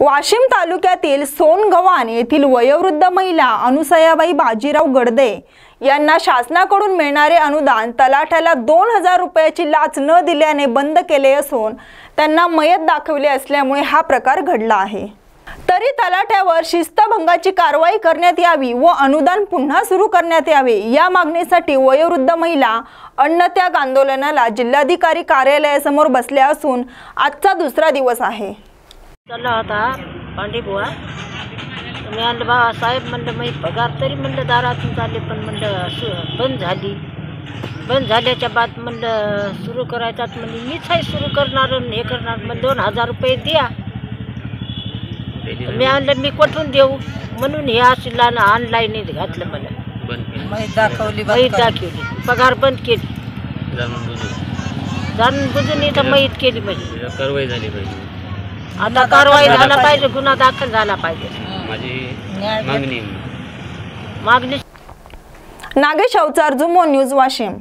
वाशिम तालुक्यातील सोनगव्हाण येथील वयोवृद्ध महिला अनुसयाबाई बाजीराव गडदे यांना शासनाकडून मिळणारे अनुदान तलाठ्याला दोन हजार रुपयाची लाच न दिल्याने बंद केले असून त्यांना मयत दाखवले असल्यामुळे हा प्रकार घडला आहे. तरी तलाठ्यावर शिस्तभंगाची कारवाई करण्यात यावी व अनुदान पुन्हा सुरू करण्यात यावे या मागणीसाठी वयोवृद्ध महिला अन्नत्याग आंदोलनाला जिल्हाधिकारी कार्यालयासमोर बसल्या असून आजचा दुसरा दिवस आहे. चालला होता पांडेबुवा मी आणलं बा साहेब म्हणलं मी पगार तरी म्हणलं दारातून चालले पण म्हणलं सु बंद झाली. बंद झाल्याच्या बाद म्हणलं सुरू करायच्यात म्हणजे मीच आहे सुरू करणार हे करणार मग दोन हजार रुपये द्या. मी आणलं मी कुठून देऊ? म्हणून हे अशी लहान ऑनलाईन घातलं मला. दाखवली माहीत दाखवली. पगार बंद केली. जाणून बुजून. जाणून बुजून इथं माहीत केली म्हणजे त्याला कारवाई झाली पाहिजे. आता कारवाई झाला पाहिजे गुन्हा दाखल झाला पाहिजे. माझी मागणी. नागेश अवचार जुमो न्यूज वाशिम.